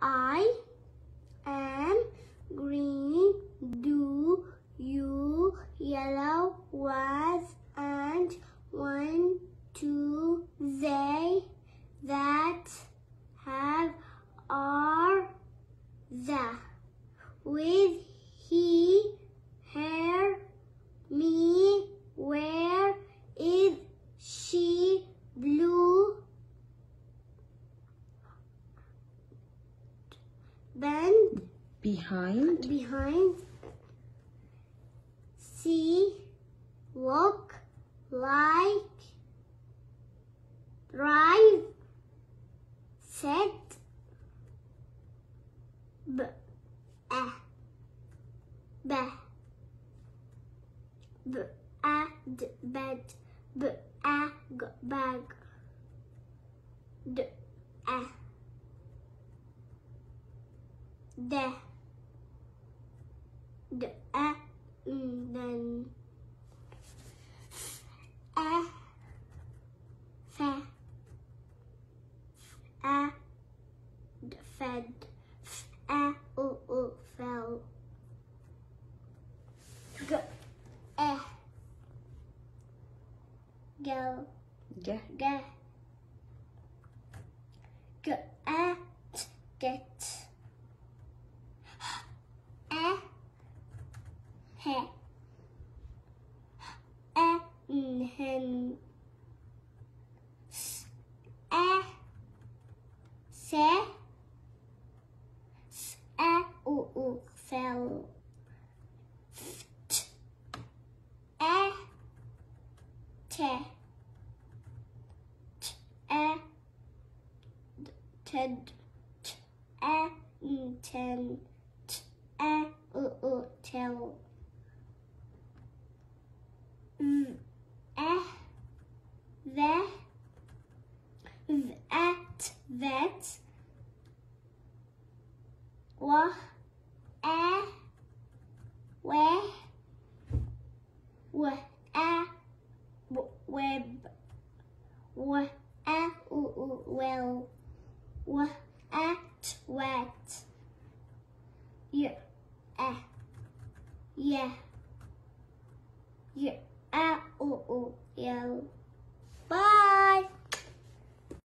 I am green. Do you yellow? Was and one, two, they. That have are the. With he her me where is she bend behind, behind. See look like drive set b a b b a d bed b a g bag d a d. D. A mm, then a fa a d. Fed. A u. U. Fell. G. E. Go get get a he a hen s a se s a u u fell t a ted ten tell v a the at that wa a where w a web. W a well w at wet. Yeah yeah u u yell bye